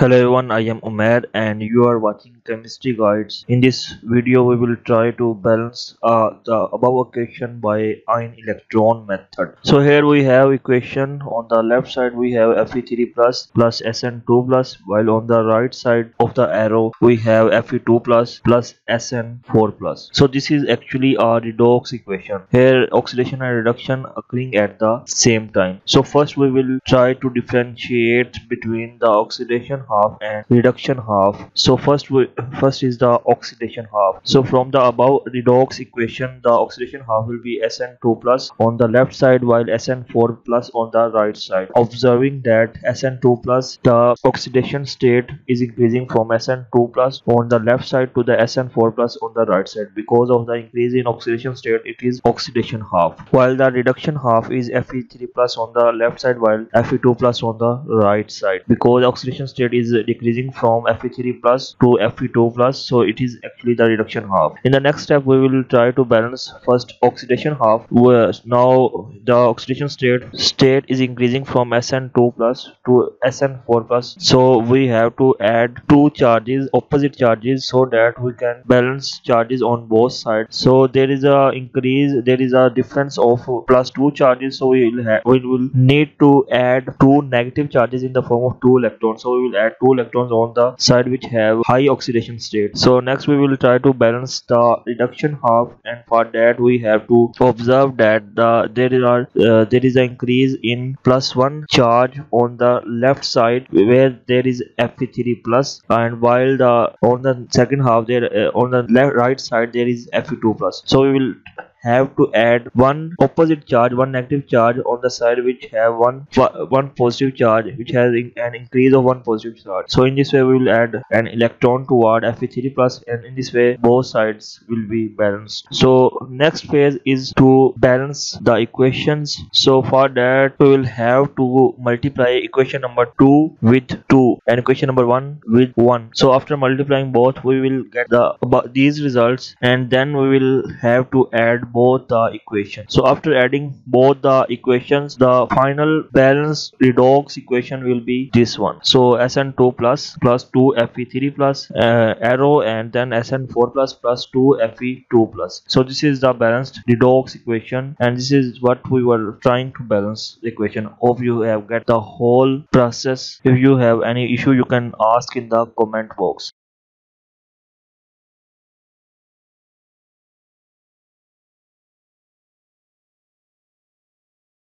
Hello everyone, I am Umair and you are watching Chemistry Guides. In this video, we will try to balance uh, the above equation by ion electron method. So here we have equation on the left side we have Fe3 plus plus Sn2 plus while on the right side of the arrow we have Fe2 plus plus Sn4 plus. So this is actually a redox equation. Here oxidation and reduction occurring at the same time. So first we will try to differentiate between the oxidation half and reduction half. So first we first is the oxidation half. So from the above redox equation the oxidation half will be sn2 plus on the left side while sn4 plus on the right side. Observing that sn2 plus the oxidation state is increasing from sn2 plus on the left side to the sn4 plus on the right side. Because of the increase in oxidation state it is oxidation half. While the reduction half is fe3 plus on the left side while fe2 plus on the right side. Because oxidation state is decreasing from Fe3 plus to Fe2 plus so it is actually the reduction half. In the next step we will try to balance first oxidation half. Where now the oxidation state state is increasing from Sn2 plus to Sn4 plus. So we have to add two charges opposite charges so that we can balance charges on both sides. So there is a increase there is a difference of plus two charges so we will have we will need to add two negative charges in the form of two electrons. So we will add two electrons on the side which have high oxidation state. So next we will try to balance the reduction half and for that we have to observe that the there are uh, there is an increase in plus one charge on the left side where there is Fe3 plus and while the on the second half there uh, on the left right side there is Fe2 plus. So we will have to add one opposite charge one negative charge on the side which have one one positive charge which has an increase of one positive charge. So in this way we will add an electron toward fe3 plus and in this way both sides will be balanced. So next phase is to balance the equations. So for that we will have to multiply equation number 2 with 2 and equation number 1 with 1 so after multiplying both we will get the these results and then we will have to add both the equations. So after adding both the equations the final balance redox equation will be this one. So sn2 plus plus 2 fe3 plus uh, arrow and then sn4 plus plus 2 fe2 plus. So this is the balanced redox equation and this is what we were trying to balance the equation. Hope you have get the whole process. If you have any issue you can ask in the comment box